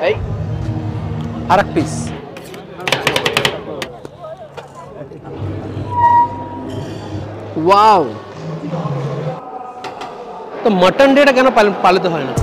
এই আর এক পিস ওয়াও তো মটন ডেটা কেন পালিত হয় না?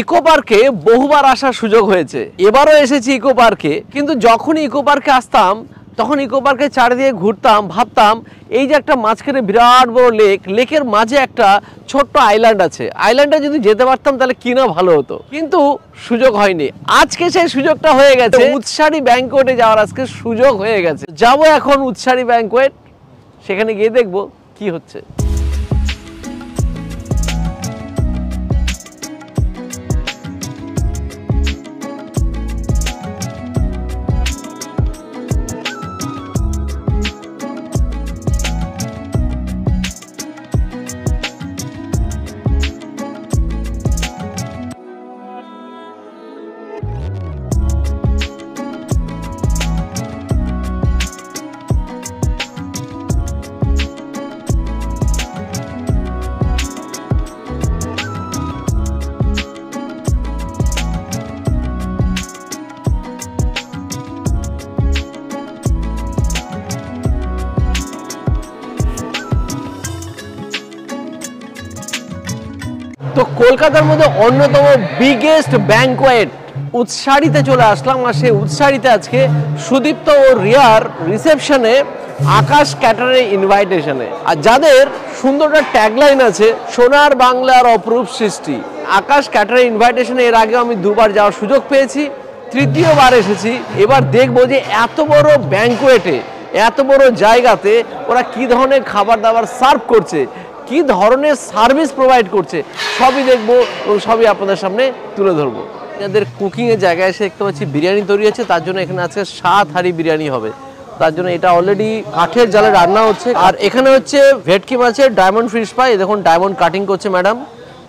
ইকো পার্কে বহুবার আসার সুযোগ হয়েছে। এবারও এসেছি ইকো পার্কে কিন্তু যখন ইকো পার্কে আসতাম তখন ইকো পার্কের চারিদিকে ঘুরতাম ভাবতাম এই যে একটা মাঝখানে বিরাট বড় লেক লেকের মাঝে একটা ছোট্ট আইল্যান্ড আছে। আইল্যান্ডে যদি যেতে পারতাম তাহলে কি না ভালো হতো? কিন্তু সুযোগ হয়নি। আজকে সেই সুযোগটা হয়ে গেছে। উৎসারী ব্যাংকোয়েটে যাওয়ার আজকে সুযোগ হয়ে গেছে। যাব এখন উৎসারী ব্যাংকোয়েট সেখানে গিয়ে দেখব কি হচ্ছে। কলকাতার মধ্যে অন্যতম বিগেস্ট ব্যাংকোয়েট উৎসারিতে চলে আসলাম আর সেই উৎসারিতে আজকে সুদীপ্ত ও রিয়ার রিসেপশনে আকাশ ক্যাটারের ইনভাইটেশনে আর যাদের সুন্দর একটা ট্যাগলাইন আছে, সোনার বাংলার অপরূপ সৃষ্টি। আকাশ ক্যাটারের ইনভাইটেশনে এর আগে আমি দুবার যাওয়ার সুযোগ পেয়েছি, তৃতীয়বার এসেছি। এবার দেখব যে এত বড় ব্যাংকোয়েটে এত বড় জায়গাতে ওরা কি ধরনের খাবার দাবার সার্ভ করছে। কি ধরনের সার্ভিস প্রোভাইড করছে, সবই দেখব এবং সবই আপনাদের সামনে তুলে ধরবো। এদের কুকিংয়ের জায়গায় এসে দেখতে পাচ্ছি বিরিয়ানি তৈরি হচ্ছে, তার জন্য এখানে আজকে সাত হাঁড়ি বিরিয়ানি হবে। তার জন্য এটা অলরেডি কাঠের জালে রান্না হচ্ছে। আর এখানে হচ্ছে ভেটকি মাছের ডায়মন্ড ফিশ পাই দেখুন ডায়মন্ড কাটিং করছে ম্যাডাম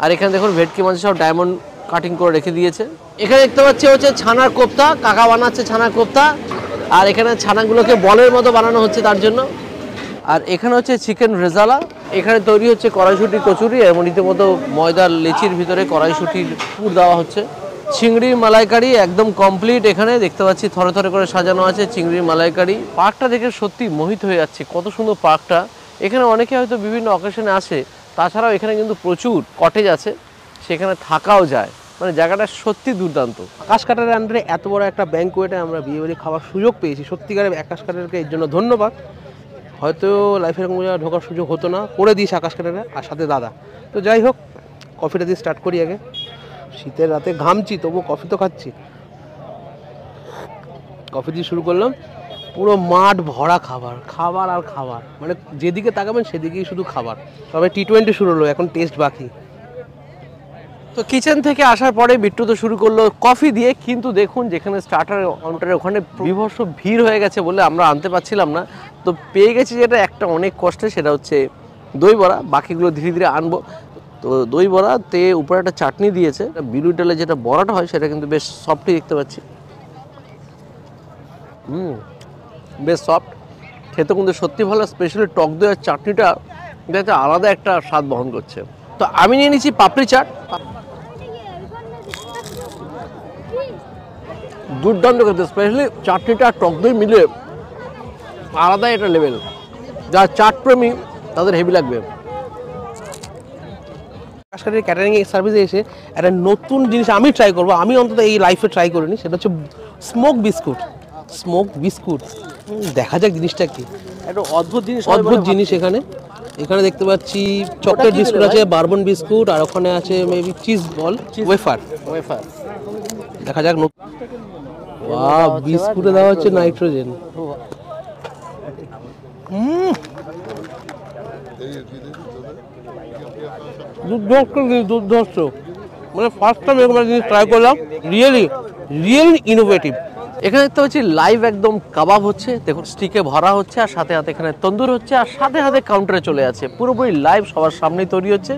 আর এখানে দেখুন ভেটকি মাছের সব ডায়মন্ড কাটিং করে রেখে দিয়েছে। এখানে দেখতে পাচ্ছি হচ্ছে ছানার কোপ্তা, কাকা বানাচ্ছে ছানার কোপ্তা। আর এখানে ছানাগুলোকে বলের মতো বানানো হচ্ছে তার জন্য। আর এখানে হচ্ছে চিকেন রেজালা। এখানে তৈরি হচ্ছে কড়াইশুটির কচুরি এবং রীতিমতো ময়দার লেচির ভিতরে কড়াইশুটির পুর দেওয়া হচ্ছে। চিংড়ির মালাইকারি একদম কমপ্লিট এখানে, দেখতে পাচ্ছি থরে থরে করে সাজানো আছে চিংড়ির মালাইকারি। পার্কটা দেখে সত্যি মোহিত হয়ে যাচ্ছে, কত সুন্দর পার্কটা। এখানে অনেকে হয়তো বিভিন্ন অকেশনে আসে, তাছাড়াও এখানে কিন্তু প্রচুর কটেজ আছে, সেখানে থাকাও যায়। মানে জায়গাটা সত্যি দুর্দান্ত। আকাশ কাটারের আন্ডারে এত বড় একটা ব্যাংকুয়েটে আমরা বিয়েবাড়ি খাওয়ার সুযোগ পেয়েছি, সত্যিকারের আকাশ কাটারকে এর জন্য ধন্যবাদ। হয়তো লাইফে এরকম ঢোকার সুযোগ হতো না। করে দিস আকাশ কেটে আর সাথে দাদা। তো যাই হোক কফিটা দিয়ে স্টার্ট করি আগে। শীতের রাতে ঘামছি তবু কফি তো খাচ্ছি। কফি দিয়ে শুরু করলাম। পুরো মাঠ ভরা খাবার খাবার আর খাবার। মানে যেদিকে তাকাবেন সেদিকেই শুধু খাবার। তবে টি টোয়েন্টি শুরু হলো, এখন টেস্ট বাকি। তো কিচেন থেকে আসার পরে বিট্টু তো শুরু করল কফি দিয়ে, কিন্তু দেখুন যেখানে স্টার্টার কাউন্টারে ওখানে বিভৎস ভিড় হয়ে গেছে বলে আমরা আনতে পারছিলাম না। তো পেয়ে গেছি যেটা একটা অনেক কষ্টে, সেটা হচ্ছে দই বড়া। বাকিগুলো ধীরে ধীরে আনব। তো দই বড়া তে উপরে একটা চাটনি দিয়েছে। বিলু ডালে যেটা বড়াটা হয়, সেটা কিন্তু বেশ সফটই দেখতে পাচ্ছি। হুম, বেশ সফট খেতে কিন্তু সত্যি ভালো স্পেশালি টক দইয়ের চাটনিটা এটাতে আলাদা একটা স্বাদ বহন করছে। তো আমি নিয়ে নিচ্ছি পাপড়ি চাট। দুর্দান্ত খেতে স্পেশালি চাটনিটা আর টক দই মিলে আলাদা একটা লেভেল যারা চাট প্রেমী তাদের হেভি লাগবে। কাশকারের ক্যাটারিং সার্ভিসে এসে একটা নতুন জিনিস আমি ট্রাই করব। আমি অন্তত এই লাইফে ট্রাই করিনি সেটা হচ্ছে স্মোক বিস্কুট স্মোক বিস্কুট দেখা যাক জিনিসটা কি। একটা অদ্ভুত জিনিস অদ্ভুত জিনিস এখানে। এখানে দেখতে পাচ্ছি চকলেট বিস্কুট আছে বারবন বিস্কুট আর ওখানে আছে maybe cheese ball wafer wafer দেখা যাক ওয়াও বিস্কুটে দেওয়া হচ্ছে নাইট্রোজেন। দুর্ধর্ষ দুর্ধর্ষ। মানে ফার্স্ট টাইম এরকম জিনিস ট্রাই করলাম। রিয়েলি রিয়েলি ইনোভেটিভ এখানে দেখতে পাচ্ছি লাইভ একদম কাবাব হচ্ছে। দেখুন স্টিকে ভরা হচ্ছে আর সাথে সাথে এখানে তন্দুর হচ্ছে আর সাথে সাথে কাউন্টারে চলে যাচ্ছে। পুরোপুরি লাইভ সবার সামনেই তৈরি হচ্ছে।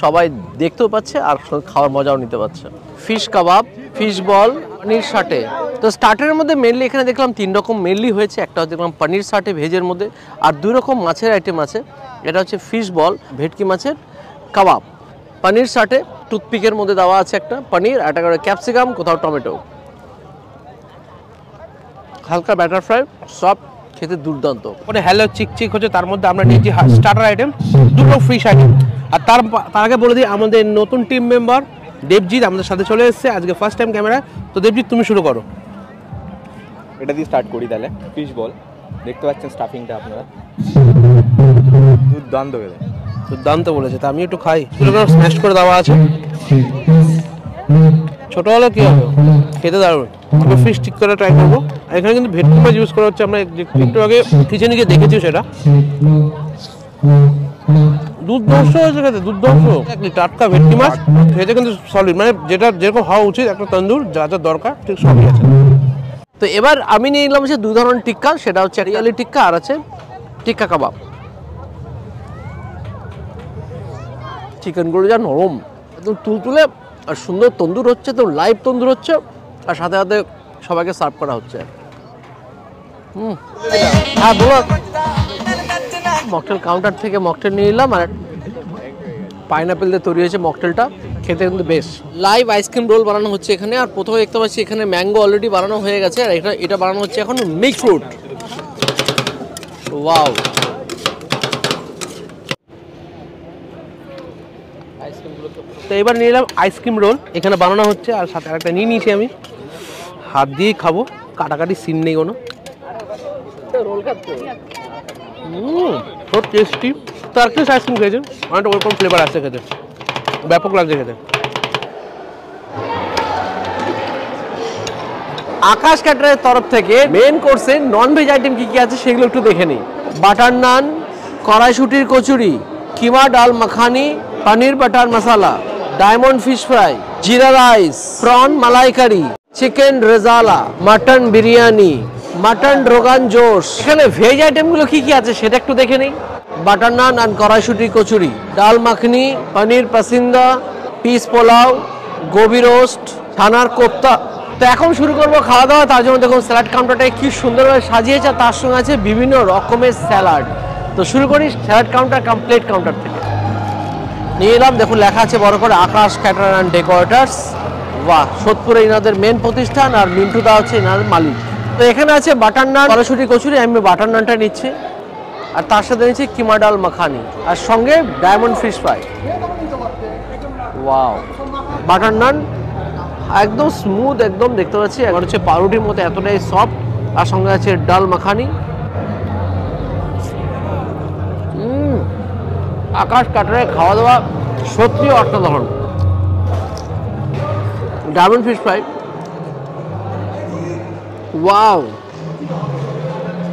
সবাই দেখতেও পাচ্ছে আর খাওয়ার মজাও নিতে পারছে। ফিশ কাবাব ফিশ বল পনির শাটে তো স্টার্টারের মধ্যে মেনলি এখানে দেখলাম তিন রকম মেনলি হয়েছে। একটা হচ্ছে দেখলাম পনির শাটে ভেজের মধ্যে, আর দুই রকম মাছের আইটেম আছে। এটা হচ্ছে ফিশ বল ভেটকি মাছের কাবাব। পনির শাটে টুথপিকের মধ্যে দেওয়া আছে একটা পনির, আর একটা ক্যাপসিকাম কোথাও টমেটো। হালকা ব্যাটার ফ্রাই সব খেতে দুর্দান্ত। ওটা হ্যালো চিকচিক হচ্ছে, তার মধ্যে আমরা নিয়েছি স্টার্টার আইটেম দুটো ফিশ আইটেম আর তার তার আগে বলে দিই, আমাদের নতুন টিম মেম্বার দেবজিৎ আমাদের সাথে চলে এসেছে আজকে ফার্স্ট টাইম ক্যামেরা তো দেবজিৎ তুমি শুরু করো। এটা দিয়ে স্টার্ট করি তাহলে ফিশ বল দেখতে পাচ্ছেন স্টাফিংটা আপনারা। দুর্দান্ত বেদে দুর্দান্ত বলেছে তা আমি একটু খাই। স্ম্যাশ করে দেওয়া আছে। ছোটো হলে কি হবে? খেতে দারুণ। আমি ফিশ ঠিক করে ট্রাই করব। আর এখানে কিন্তু ভেটকি মাছ ইউজ করা হচ্ছে আমরা একটু আগে কিচেনে গিয়ে দেখেছি সেটা। হয়েছে খেতে টাটকা ভেটকি মাছ খেতে কিন্তু সলিড মানে যেটা যেরকম হওয়া উচিত একটা তন্দুর যা যা দরকার ঠিক সবই আছে। তো এবার আমি নিয়ে নিলাম হচ্ছে দুই ধরনের টিক্কা সেটা হচ্ছে রিয়ালি টিক্কা আর আছে টিক্কা কাবাব। চিকেনগুলো যা নরম একদম তুলতুলে আর সুন্দর তন্দুর হচ্ছে তো লাইভ তন্দুর হচ্ছে আর সাথে সাথে সবাইকে সার্ভ করা হচ্ছে। হুম। হ্যাঁ বলো। মকটেল কাউন্টার থেকে মকটেল নিয়ে নিলাম আর পাইনাপেল দিয়ে তৈরি হয়েছে মকটেলটা। খেতে কিন্তু বেশ। লাইভ আইসক্রিম রোল বানানো হচ্ছে এখানে আর প্রথমে দেখতে পাচ্ছি এখানে ম্যাঙ্গো অলরেডি বানানো হয়ে গেছে আর এটা এটা বানানো হচ্ছে এখন মিক্স ফ্রুট ওয়াও তো এবার নিয়ে এলাম আইসক্রিম রোল এখানে বানানো হচ্ছে আর সাথে আরেকটা নিয়ে নিয়েছি আমি। হাত দিয়েই খাব। কাটাকাটি সিন নেই কোনো। রোল খাচ্ছে? খুব টেস্টি কিছু আইসক্রিম খেয়েছেন অনেকটা ওরকম ফ্লেভার আসছে খেতে। ব্যাপক লাগছে খেতে। আকাশ ক্যাটারের তরফ থেকে মেন কোর্সে নন ভেজ আইটেম কি কি আছে সেগুলো একটু দেখে নিই। বাটার নান, কড়াইশুটির kachori, keema dal makhani, paneer butter masala diamond fish fry jeera rice prawn malaikari chicken rezala mutton biryani mutton rogan josh. এখানে ভেজ আইটেমগুলো কি কি আছে সেটা একটু দেখে নিই। বাটার নান আর কড়াইশুটি কচুরি ডাল মাখনি পনির পাসিন্দা পিস পোলাও গোবি রোস্ট থানার কোপ্তা। তো এখন শুরু করব খাওয়া দাওয়া তার জন্য দেখুন স্যালাড কাউন্টারটা কি সুন্দরভাবে সাজিয়েছে আর তার সঙ্গে আছে বিভিন্ন রকমের স্যালাড তো শুরু করি স্যালাড কাউন্টার কমপ্লিট কাউন্টার থেকে। নিয়ে এলাম দেখুন লেখা আছে বড় করে আকাশ ক্যাটার অ্যান্ড ডেকোরেটার্স বাহ সোদপুরে ইনাদের মেন প্রতিষ্ঠান আর মিন্টু দা হচ্ছে ইনাদের মালিক। তো এখানে আছে বাটার নান কড়াশুটি কচুরি, আমি বাটার নানটা নিচ্ছি। আর তার সাথে নিচ্ছি কিমা ডাল মাখানি। আর সঙ্গে diamond fish fry. Wow. Butter naan একদম স্মুথ, একদম দেখতে পাচ্ছি। একবার হচ্ছে পাউরুটির মতো এতটাই সফট। আর সঙ্গে আছে ডাল মাখানি। আকাশ কাটারে খাওয়া দাওয়া সত্যি অসাধারণ। Diamond fish fry. ওয়াও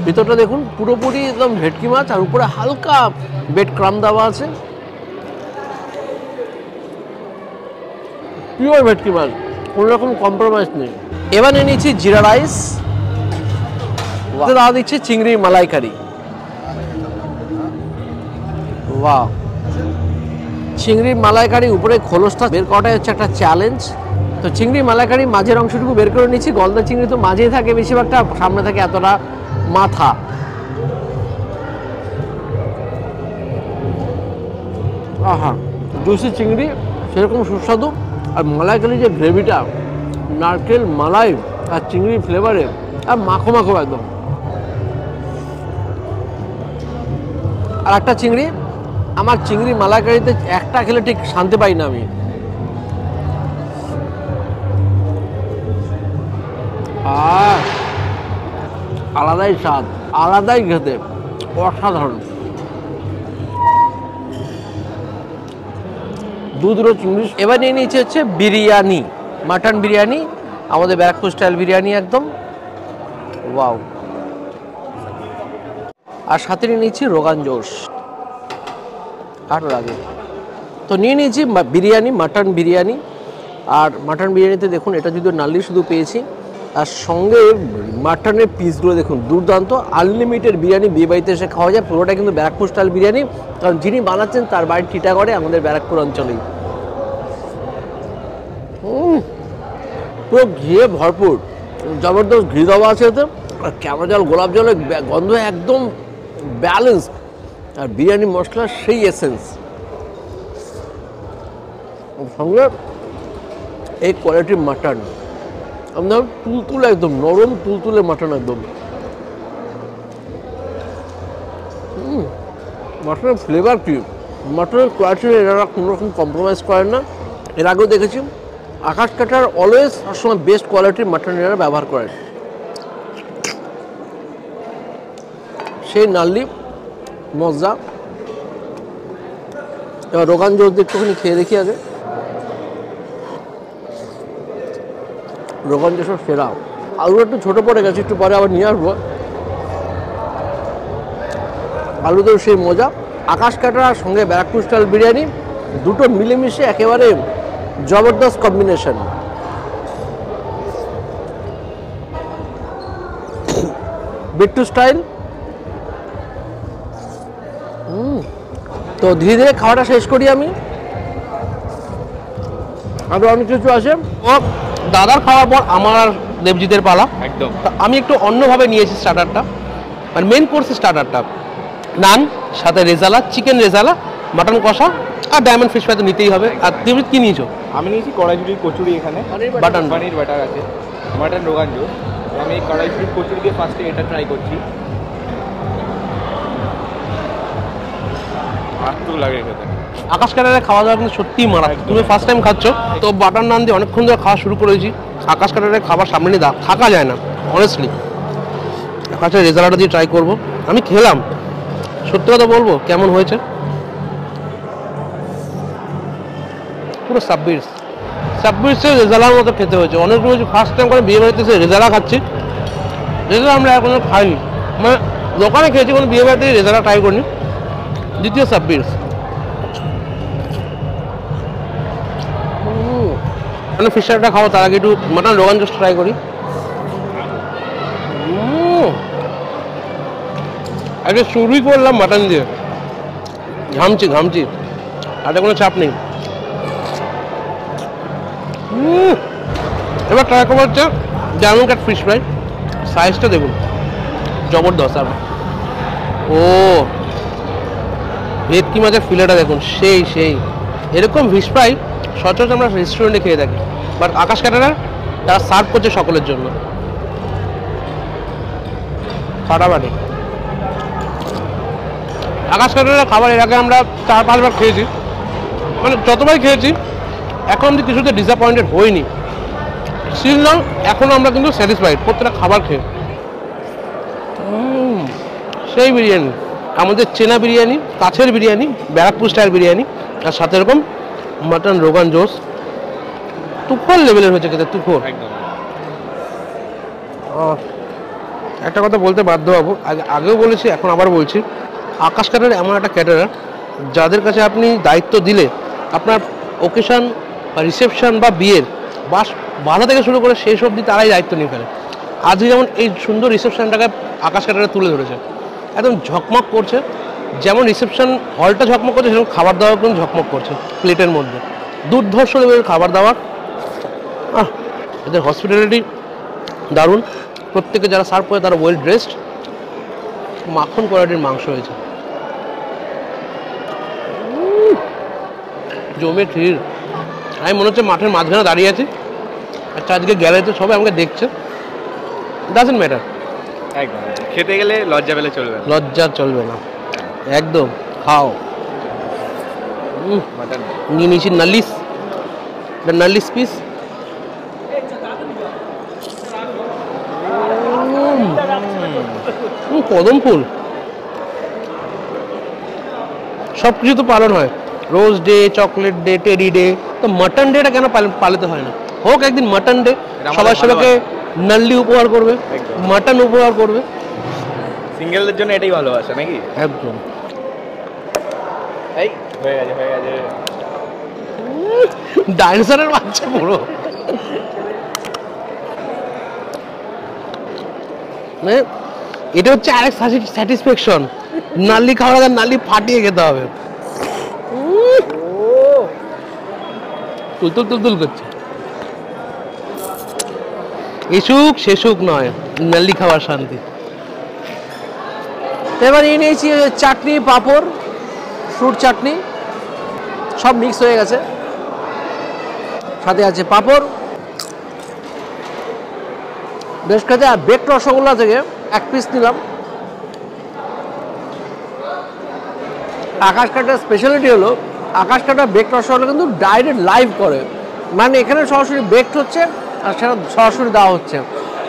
ভিতরটা দেখুন পুরোপুরি একদম ভেটকি মাছ আর উপরে হালকা বেড ক্রাম দেওয়া আছে। পিওর ভেটকি মাছ কোনো রকম কম্প্রোমাইজ নেই। এবার নিয়ে নিচ্ছি জিরা রাইস। দাদা দিচ্ছে চিংড়ি মালাইকারি। বাহ চিংড়ি মালাইকারি উপরে খোলসটা বের করাটাই হচ্ছে একটা চ্যালেঞ্জ তো চিংড়ি মালাইকারি মাঝের অংশটুকু বের করে নিচ্ছি। গলদা চিংড়ি তো মাঝেই থাকে, বেশিরভাগটা সামনে থাকে এতটা মাথা। আহা জুসি চিংড়ি, সেরকম সুস্বাদু। আর মালাইকারি যে গ্রেভিটা নারকেল, মালাই আর চিংড়ি ফ্লেভারে আর মাখো মাখো একদম। আর একটা চিংড়ি, আমার চিংড়ি মালাইকারিতে একটা খেলে ঠিক শান্তি পাই না আমি। আলাদাই স্বাদ, আলাদাই খেতে, অসাধারণ। দুধ রোজ চিংড়ি। এবার নিয়ে নিয়েছে হচ্ছে বিরিয়ানি, মাটন বিরিয়ানি, আমাদের ব্যারাকপুর স্টাইল বিরিয়ানি একদম। ওয়াও। আর সাথে নিয়ে নিয়েছি রোগান জোশ। আরও লাগে। তো নিয়ে নিয়েছি বিরিয়ানি, মাটন বিরিয়ানি। আর মাটন বিরিয়ানিতে দেখুন, এটা যদি নালি শুধু পেয়েছি। আর সঙ্গে মাটনের পিসগুলো দেখুন, দুর্দান্ত আনলিমিটেড বিরিয়ানি বিয়ে বাড়িতে এসে খাওয়া যায় পুরোটা কিন্তু ব্যারাকপুর স্টাইল বিরিয়ানি। কারণ যিনি বানাচ্ছেন, তার বাড়ি টিটাগড়ে, আমাদের ব্যারাকপুর অঞ্চলেই। পুরো ঘিয়ে ভরপুর। জবরদস্ত ঘি দেওয়া আছে এতে, আর ক্যামরা জল, গোলাপ জলের গন্ধ একদম ব্যালেন্স আর বিরিয়ানি মশলার সেই এসেন্স সঙ্গে এই কোয়ালিটির মাটন আপনার তুলতুলে একদম, নরম তুলতুলে মাটন একদম। মাটনের ফ্লেভার কি? মাটনের কোয়ালিটি এনারা কোনো রকম কম্প্রোমাইজ করেন না। এর আগেও দেখেছি, আকাশ কাটার অলওয়েজ সবসময় বেস্ট কোয়ালিটির মাটন এনারা ব্যবহার করেন সেই নাল্লি মজা এবার রোগান জোর একটুখানি খেয়ে দেখি আগে। রোগান জোসর সেরা আলু একটু ছোটো পড়ে গেছে, একটু পরে আবার নিয়ে আসব। আলুতেও সেই মজা। আকাশ কাটার সঙ্গে ব্যারাকপুর স্টাইল বিরিয়ানি, দুটো মিলেমিশে একেবারে জবরদস্ত কম্বিনেশন বিট্টু স্টাইল তো ধীরে ধীরে খাওয়াটা শেষ করি আমি। আরও অনেক কিছু আছে। ও দাদার খাওয়ার পর আমার আর দেবজিতের পালা। একদম। তা আমি একটু অন্যভাবে নিয়েছি স্টার্টারটা মানে মেন কোর্স স্টার্টারটা নান সাথে রেজালা চিকেন রেজালা মাটন কষা আর ডায়মন্ড ফিশ ফ্রাই তো নিতেই হবে। আর দেবজিৎ কি নিয়েছো? আমি নিয়েছি কড়াইঝুড়ির কচুরি এখানে। বাটান পানির বাটার আছে। মাটন রোগান জোস আমি এই কড়াইঝুড়ির কচুরি দিয়ে ফার্স্টে এটা ট্রাই করছি। মারাত্মক লাগে খেতে। আকাশ কাটারে খাওয়া দাওয়া কিন্তু সত্যিই মারা তুমি ফার্স্ট টাইম খাচ্ছ, তো বাটার নান দিয়ে অনেকক্ষণ ধরে খাওয়া শুরু করেছি। আকাশ কাটারে খাবার সামনে দা- থাকা যায় না অনেস্টলি আকাশের রেজাল্টটা দিয়ে ট্রাই করব। আমি খেলাম। সত্যি কথা বলব, কেমন হয়েছে? পুরো সাব্বির সাব্বিরসের রেজালার মতো খেতে হয়েছে। অনেক রয়েছে ফার্স্ট টাইম করে বিয়ে বাড়িতে সে রেজালা খাচ্ছি। রেজালা আমরা এখনও খাইনি। মানে দোকানে খেয়েছি, কোনো বিয়ে বাড়িতে রেজালা ট্রাই করিনি। দ্বিতীয় সাব্বির মানে ফিশারটা খাব, তার আগে একটু মাটন রোগান জোস ট্রাই করি। আগে শুরুই করলাম মাটন দিয়ে। ঘামছি ঘামছি। হাতে কোনো চাপ নেই। এবার ট্রাই করব হচ্ছে ডায়মন্ড কাট ফিশ ফ্রাই সাইজটা দেখুন। জবরদস্ত আর ও। ভেটকি মাছের ফিলেটা দেখুন, সেই সেই। এরকম ফিশ ফ্রাই সচরাচর আমরা রেস্টুরেন্টে খেয়ে থাকি। বাট আকাশ কাটারা তারা সার্ভ করছে সকলের জন্য। ফাটাফাটি। আকাশ কাটারা খাবার এর আগে আমরা চার পাঁচবার খেয়েছি। মানে যতবার খেয়েছি, এখন অব্দি কিছুতে ডিসঅ্যাপয়েন্টেড হইনি। স্টিল নাও এখনও আমরা কিন্তু স্যাটিসফাইড প্রত্যেকটা খাবার খেয়ে। সেই বিরিয়ানি। আমাদের চেনা বিরিয়ানি, কাছের বিরিয়ানি, ব্যারাকপুর স্টাইল বিরিয়ানি। আর সাথে এরকম মাটন রোগান জোস। তুফর লেভেলের হয়েছে খেতে? তুফর একদম। একটা কথা বলতে বাধ্য হব। আগে আগেও বলেছি এখন আবার বলছি। আকাশ কাটার এমন একটা ক্যাটারার যাদের কাছে আপনি দায়িত্ব দিলে আপনার ওকেশন বা রিসেপশন বা বিয়ের বাস বাধা থেকে শুরু করে সেই অবধি তারাই দায়িত্ব নিয়ে ফেলে। আজকে যেমন এই সুন্দর রিসেপশনটাকে আকাশ কাটারে তুলে ধরেছে। একদম ঝকমক করছে। যেমন রিসেপশন হলটা ঝকমক করছে সেরকম খাবার দাবার কিন্তু ঝকমক করছে প্লেটের মধ্যে। দুর্ধর্ষ লেভেলের খাবার দাবার। আহ এদের হসপিটালিটি দারুণ। প্রত্যেকে যারা সার্ভ করে তারা ওয়েল ড্রেসড মাখন কোয়ালিটির মাংস হয়েছে। জমে ঠির আমি মনে হচ্ছে মাঠের মাঝখানে দাঁড়িয়ে আছি। আর চারদিকে গ্যালারিতে সবাই আমাকে দেখছে। ডাজেন্ট ম্যাটার একদম। খেতে গেলে লজ্জা পেলে চলবে লজ্জা চলবে না। একদম খাও। নিয়ে নিয়েছি নালিশ। পিস কদম ফুল। সব কিছু তো পালন হয়। Rose day chocolate day teddy day. তো মাটন ডেটা কেন পাল- পালিত হয় না? হোক একদিন মাটন ডে সবাই সবাইকে নাল্লি উপহার করবে মাটন উপহার করবে। সিঙ্গেলদের জন্য এটাই ভালোবাসা নাকি? একদম। এই, হয়ে গেছে হয়ে গেছে। ডাইনোসরের বাচ্চা পুরো। মানে এটা হচ্ছে আরেক স্যাটিসফ্যাকশন নালি খাওয়ার আগে নালি ফাটিয়ে খেতে হবে। তুলতুল তুলতুল করছে। এসুক সেসুক নয়। নালি খাওয়ার শান্তি। এবার এই নিয়েছি চাটনি, পাঁপড়। ফ্রুট চাটনি, সব মিক্স হয়ে গেছে। সাথে আছে পাঁপড়, বেশ খেতে আর বেকড রসগোল্লা থেকে এক পিস নিলাম। আকাশ কাটার স্পেশালিটি হলো, আকাশ কাটা বেকড রসগোল্লা কিন্তু ডাইরেক্ট লাইভ করে। মানে এখানে সরাসরি বেকড হচ্ছে, আর সেটা সরাসরি দেওয়া হচ্ছে।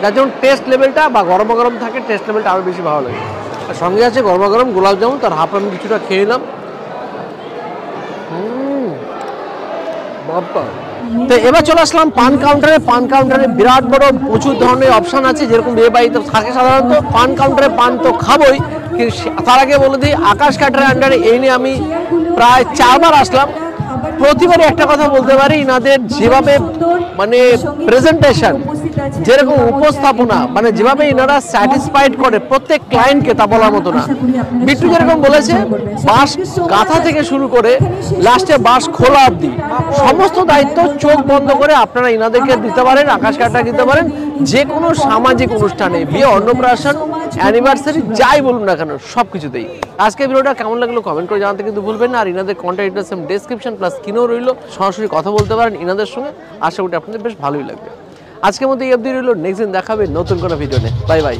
যার যেমন টেস্ট লেভেলটা বা গরম গরম থাকে টেস্ট লেভেলটা আরও বেশি ভালো লাগে। আর সঙ্গে আছে গরম গরম গোলাপ জামুন, তার হাফ আমি কিছুটা খেয়ে নিলাম হুম, বাবা তো এবার চলে আসলাম পান কাউন্টারে। পান কাউন্টারে বিরাট বড় প্রচুর ধরনের অপশান আছে, যেরকম বিয়ে বাড়িতে থাকে সাধারণত। পান কাউন্টারে পান তো খাবই তার আগে বলে দিই, আকাশ কাটারের আন্ডারে এই নিয়ে আমি প্রায় চারবার আসলাম। প্রতিবারই একটা কথা বলতে পারি ইনাদের যেভাবে মানে প্রেজেন্টেশন যেরকম উপস্থাপনা মানে যেভাবে ইনারা স্যাটিসফাইড করে প্রত্যেক ক্লায়েন্টকে তা বলার মতো না। বিট্টু যেরকম বলেছে বাস গাথা থেকে শুরু করে লাস্টে বাস খোলা অবধি সমস্ত দায়িত্ব চোখ বন্ধ করে আপনারা ইনাদেরকে দিতে পারেন আকাশ কাটা দিতে পারেন যে কোনো সামাজিক অনুষ্ঠানে বিয়ে অন্নপ্রাশন অ্যানিভার্সারি যাই বলুন না কেন সব কিছুতেই আজকে ভিডিওটা কেমন লাগল কমেন্ট করে জানাতে কিন্তু ভুলবেন না। আর ইনাদের কন্ট্যাক্ট ডিটেলস ডেসক্রিপশন প্লাস কিনেও রইল। সরাসরি কথা বলতে পারেন ইনাদের সঙ্গে। আশা করি আপনাদের বেশ ভালোই লাগবে। আজকের মধ্যে এই অবধি রইল। নেক্সট দিন দেখাবে নতুন কোনো ভিডিও বাই বাই